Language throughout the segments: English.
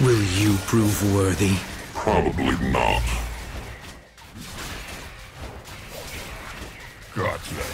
Will you prove worthy? Probably not. Gutless.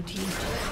Blue team's turret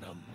fire upon